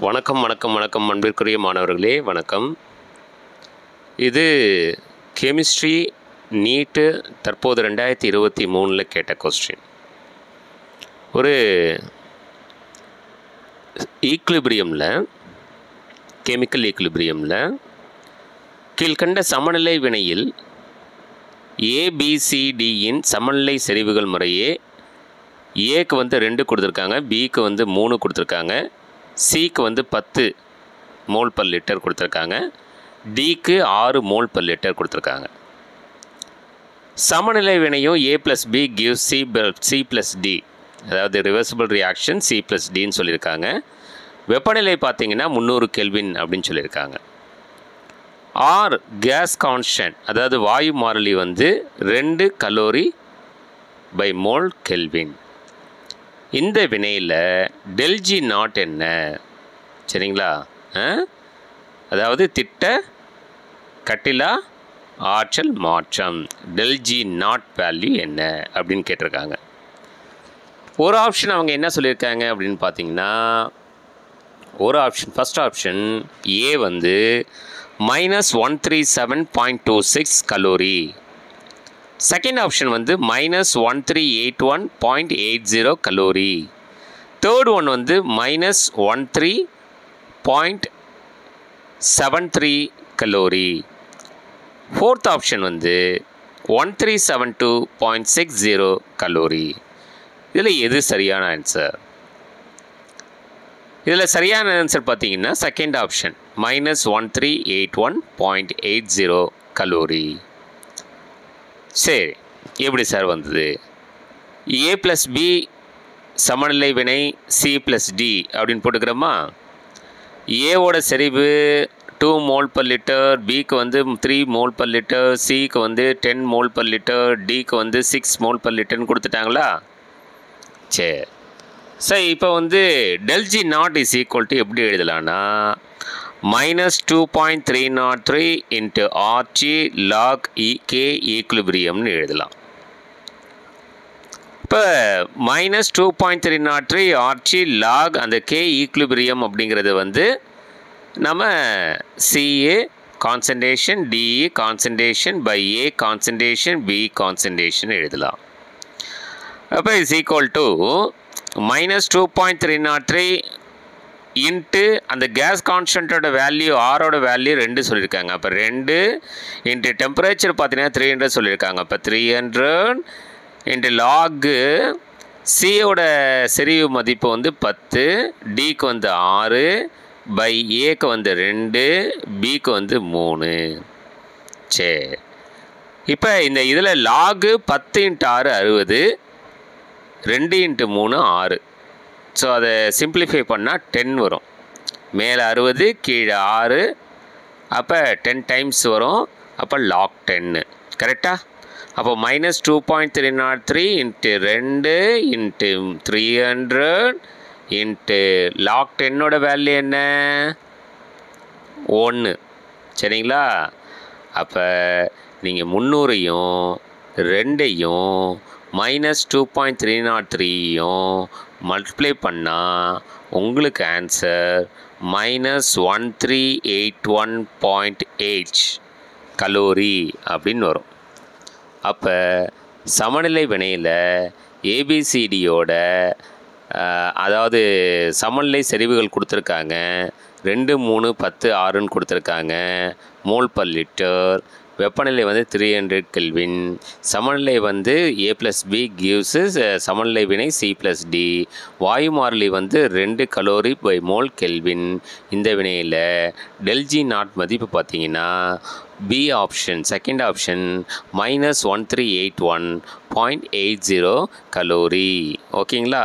வணக்கம் வணக்கம் வணக்கம் அன்பிற்குரிய மாணவர்களே வணக்கம். இது கெமிஸ்ட்ரி நீட்டு தற்போது ரெண்டாயிரத்தி இருபத்தி மூணில் கேட்ட கொஸ்டின் ஒரு ஈக்லிபிரியமில் கெமிக்கல் ஈக்லிபிரியமில் கீழ்கண்ட சமநிலை வினையில் ஏபிசிடியின் சமநிலை செறிவுகள் முறையே ஏக்கு வந்து ரெண்டு கொடுத்துருக்காங்க பிக்கு வந்து மூணு கொடுத்துருக்காங்க. சிக்கு வந்து பத்து மோல் பர் லிட்டர் கொடுத்துருக்காங்க. டிக்கு ஆறு மோல் பர் லிட்டர் கொடுத்துருக்காங்க. சமநிலை வினையும் A plus B give C C plus D அதாவது ரிவர்சிபிள் ரியாக்ஷன் சி ப்ளஸ் டின்னு சொல்லியிருக்காங்க. வெப்பநிலை பார்த்தீங்கன்னா முந்நூறு கெல்வின் அப்படின்னு சொல்லியிருக்காங்க. ஆர் கேஸ் கான்ஸ்டன்ட் அதாவது வாயு மாறிலி வந்து ரெண்டு கலோரி பை மோல் கெல்வின் இந்த வினையில் டெல்ஜி நாட் என்ன? சரிங்களா? ஆ? அதாவது திட்ட கட்டிலா ஆற்றல் மாற்றம். டெல்ஜி நாட் வேல்யூ என்ன? அப்படின்னு கேட்டிருக்காங்க. ஒரு ஆப்ஷன் அவங்க என்ன சொல்லியிருக்காங்க அப்படின்னு பார்த்தீங்கன்னா ஒரு ஆப்ஷன் ஃபஸ்ட் ஆப்ஷன் ஏ வந்து minus one three seven point two six calorie second option வந்து minus one three eight one point eight zero calorie third one வந்து minus one three point seven three calorie fourth option வந்து one three seven two point six zero calorie இதில் எது சரியான answer இதில் சரியான answer பார்த்தீங்கன்னா second option minus one three eight one point eight zero calorie சரி எப்படி சார் வந்தது? ஏ ப்ளஸ் பி சமநிலை வினை சி ப்ளஸ் டி அப்படின்னு போட்டுக்கிறோமா? ஏவோட செறிவு டூ மோல் பர் லிட்டர் பிக்கு வந்து த்ரீ மோல் பர் லிட்டர் சிக்கு வந்து டென் மோல் பர் லிட்டர் டிக்கு வந்து சிக்ஸ் மோல் பர் லிட்டர்னு கொடுத்துட்டாங்களா? சரி. சார் இப்போ வந்து del G naught is equal to எப்படி எழுதலான்னா minus two point three naught three into RT log e K ஈக்குலிபிரியம்னு எழுதலாம். இப்போ minus two point three naught three RT log அந்த கே ஈக்குலிபிரியம் அப்படிங்கிறது வந்து நம்ம CA concentration D concentration by A concentration B concentration எழுதலாம். அப்போ is equal to minus two point three naught three into அந்த gas கான்ஸ்டன்ட்டோட வேல்யூ ஆரோட value ரெண்டு சொல்லியிருக்காங்க அப்போ ரெண்டு இன்ட்டு டெம்பரேச்சர் பார்த்தீங்கன்னா த்ரீ ஹண்ட்ரட் சொல்லியிருக்காங்க அப்போ த்ரீ ஹண்ட்ரட் இன்ட்டு லாகு சியோட செறிவு மதிப்பு வந்து பத்து டிக்கு வந்து ஆறு பை ஏக்கு வந்து ரெண்டு பிக்கு வந்து மூணு. சரி. இப்போ இந்த இதில் லாகு பத்து இன்ட்டு ஆறு அறுபது ரெண்டு இன்ட்டு மூணு ஆறு. ஸோ அதை சிம்பிளிஃபை பண்ணால் டென் வரும். மேலே அறுபது கீழே ஆறு அப்போ டென் டைம்ஸ் வரும். அப்போ லாக் டென்னு கரெக்டாக அப்போ minus two point three naught three into ரெண்டு into three hundred into log டென்னோட value என்ன? ஒன்று சரிங்களா? அப்போ நீங்கள் முந்நூறையும் ரெண்டையும் minus two point three naught த்ரீயும் மல்டிப்ளை பண்ணால் உங்களுக்கு answer minus one three eight one point eight calorie அப்படின்னு வரும். அப்போ சமநிலை வினையில் ஏபிசிடியோட அதாவது சமநிலை செறிவுகள் கொடுத்துருக்காங்க. ரெண்டு மூணு பத்து ஆறுன்னு கொடுத்துருக்காங்க. மோல் பர் லிட்டர் வெப்பநிலை வந்து த்ரீ ஹண்ட்ரட் கெல்வின் சமநிலை வந்து ஏ ப்ளஸ் பி கிவ்ஸு சமநிலை வினை சி ப்ளஸ் டி வாயு மாறிலி வந்து ரெண்டு கலோரி பை மோல் கெல்வின் இந்த வினையில் டெல்ஜி நாட் மதிப்பு பார்த்தீங்கன்னா B option second option minus one three eight one point eight zero calorie ஓகேங்களா